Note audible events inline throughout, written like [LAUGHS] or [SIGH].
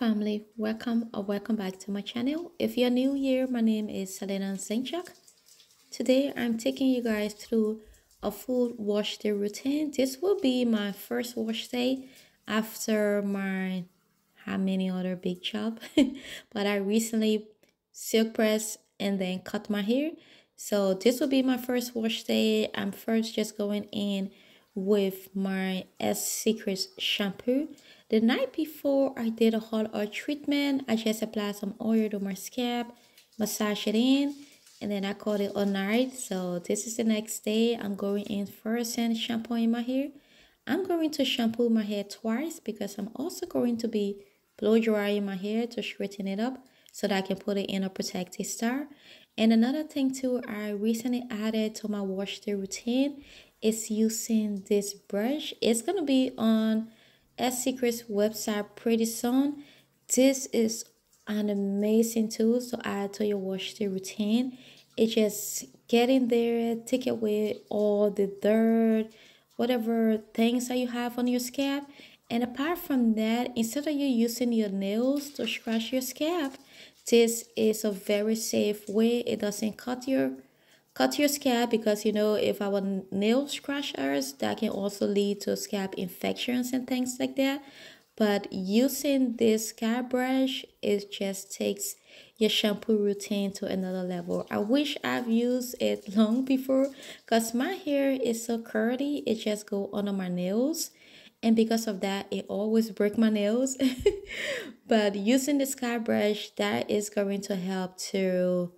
family, welcome or welcome back to my channel. If you're new here, my name is Selina Zinchuk. Today I'm taking you guys through a full wash day routine. This will be my first wash day after my how many other big chop. [LAUGHS] but I recently silk press and then cut my hair. So this will be my first wash day. I'm first just going in with my S Secrets shampoo the night before I did a hot oil treatment, I just applied some oil to my scalp, massage it in, and then I called it all night. So this is the next day. I'm going in first and shampooing my hair. I'm going to shampoo my hair twice because I'm also going to be blow drying my hair to straighten it up so that I can put it in a protective style. And another thing too, I recently added to my wash day routine is using this brush. It's gonna be on S Secrets website pretty soon. This is an amazing tool to add to your wash day routine. It's just get in there, take away all the dirt, whatever things that you have on your scalp. And apart from that, instead of you using your nails to scratch your scalp, this is a very safe way. It doesn't cut your cut your scalp because you know if our nails scratch ours that can also lead to scalp infections and things like that. But using this scalp brush it just takes your shampoo routine to another level. I wish i've used it [LAUGHS] long before because my hair is so curly it just go under my nails. And because of that it always break my nails. [LAUGHS] But using the scalp brush that is going to help to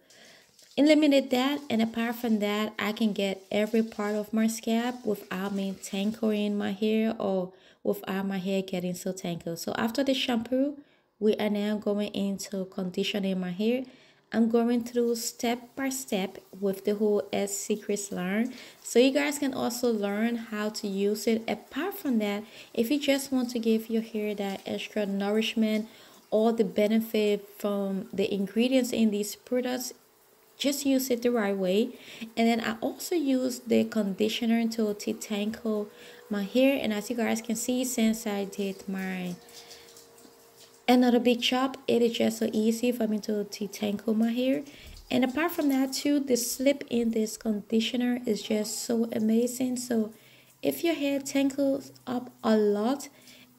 eliminate that and apart from that I can get every part of my scalp without me tangling my hair or without my hair getting so tangled. So after the shampoo we are now going into conditioning my hair. I'm going through step by step with the whole S Secrets Learn. So you guys can also learn how to use it. Apart from that if you just want to give your hair that extra nourishment all the benefit from the ingredients in these products just use it the right way. And then I also use the conditioner to detangle my hair. And as you guys can see since I did my another big chop it is just so easy for me to detangle my hair. And apart from that too the slip in this conditioner is just so amazing. So if your hair tangles up a lot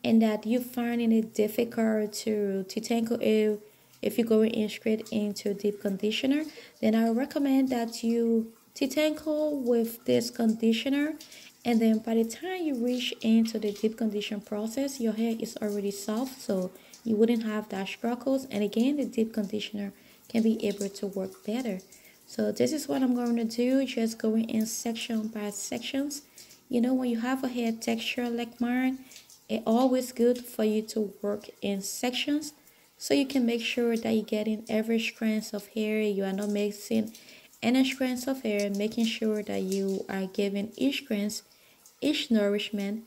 and that you finding it difficult to detangle it if you're going in straight into deep conditioner, then I recommend that you detangle with this conditioner and then by the time you reach into the deep condition process, your hair is already soft so you wouldn't have that struggles and again the deep conditioner can be able to work better. So this is what I'm going to do, just going in section by sections. You know when you have a hair texture like mine, it's always good for you to work in sections so you can make sure that you're getting every strand of hair you are not mixing any strands of hair making sure that you are giving each strand each nourishment.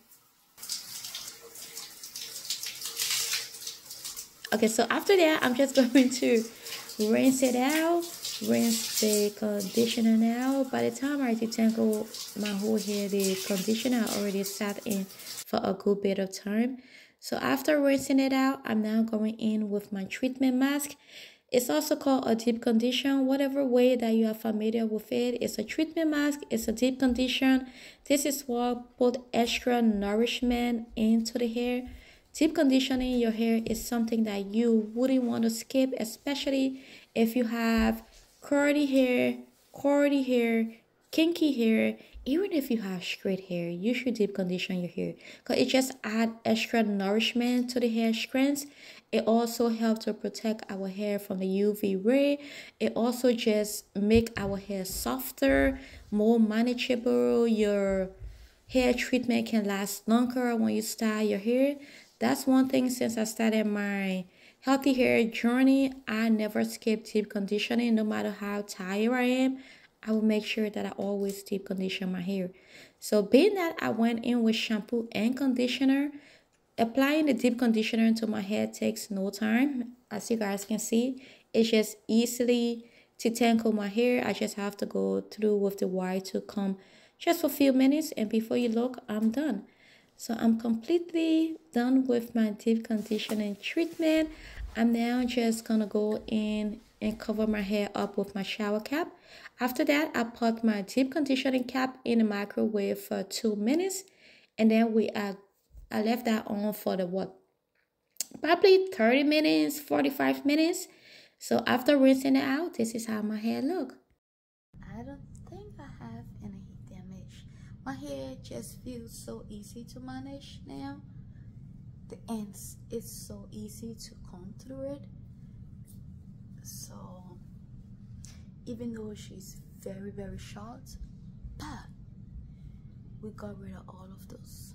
Okay so after that i'm just [LAUGHS] going to rinse it out rinse the conditioner now. By the time i detangle my whole hair the conditioner already sat in for a good bit of time so after rinsing it out, I'm now going in with my treatment mask. It's also called a deep condition. Whatever way that you are familiar with it, it's a treatment mask. It's a deep condition. This is what put extra nourishment into the hair. Deep conditioning your hair is something that you wouldn't want to skip, especially if you have curly hair, cordy hair, kinky hair, even if you have straight hair, you should deep condition your hair because it just add extra nourishment to the hair strands. It also helps to protect our hair from the UV ray. It also just make our hair softer, more manageable. Your hair treatment can last longer when you style your hair. That's one thing since I started my healthy hair journey. I never skip deep conditioning no matter how tired I am. I will make sure that I always deep condition my hair. So being that I went in with shampoo and conditioner, applying the deep conditioner into my hair takes no time. As you guys can see, it's just easily to tangle my hair. I just have to go through with the wide tooth comb just for a few minutes and before you look, I'm done. So I'm completely done with my deep conditioning treatment. I'm now just gonna go in and cover my hair up with my shower cap. After that, I put my deep conditioning cap in the microwave for two minutes. And then we add, I left that on for the what? Probably 30 minutes, 45 minutes. So after rinsing it out, this is how my hair look. I don't think I have any damage. My hair just feels so easy to manage now. The ends, is so easy to comb through it so even though she's very very short but we got rid of all of those.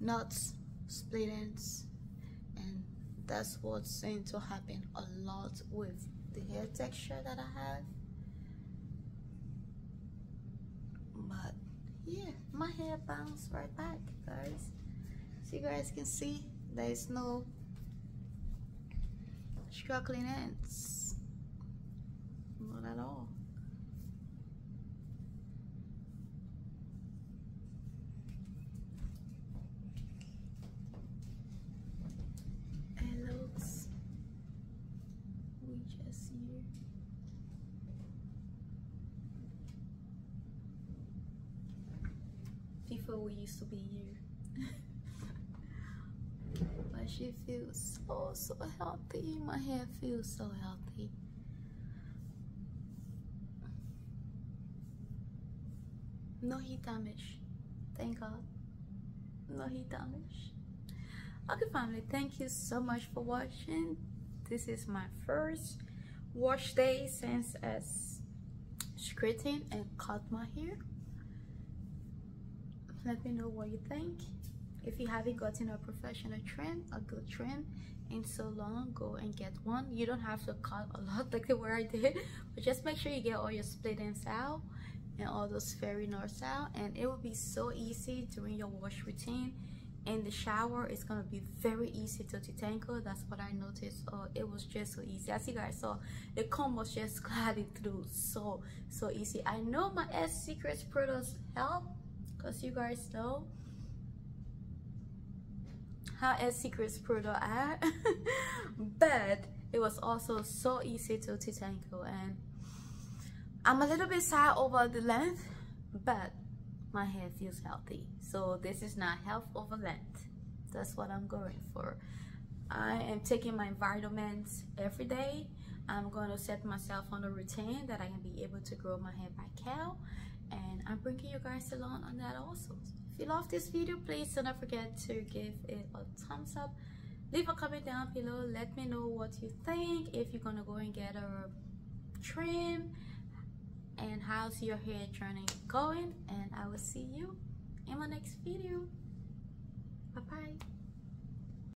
Knots split ends and that's what's going to happen a lot with the hair texture that I have. But yeah my hair bounced right back guys. So you guys can see there's no struggling ends. Not at all. It we just here. Before we used to be here. [LAUGHS] but she feels so so healthy. My hair feels so healthy. No heat damage. Thank god. No heat damage. Okay family thank you so much for watching. This is my first wash day since as straighten and cut my hair let me know what you think if you haven't gotten a professional trim a good trim in so long go and get one. You don't have to cut a lot [LAUGHS] like the way i did but just make sure you get all your split ends out and all those fairy knots out and it will be so easy during your wash routine. In the shower it's gonna be very easy to detangle that's what i noticed. Oh it was just so easy. As you guys saw the comb was just [LAUGHS] gliding through. So so easy. I know my s secrets products help because you guys know how S Secrets product are. [LAUGHS] But it was also so easy to detangle and i'm a little bit sad over the length but my hair feels healthy. So this is not health over length. That's what i'm going for. I am taking my vitamins every day. I'm going to set myself on a routine that i can be able to grow my hair by out and i'm bringing you guys along on that also you love this video please don't forget to give it a thumbs up. Leave a comment down below. Let me know what you think if you're gonna go and get a trim and how's your hair journey going and i will see you in my next video. Bye bye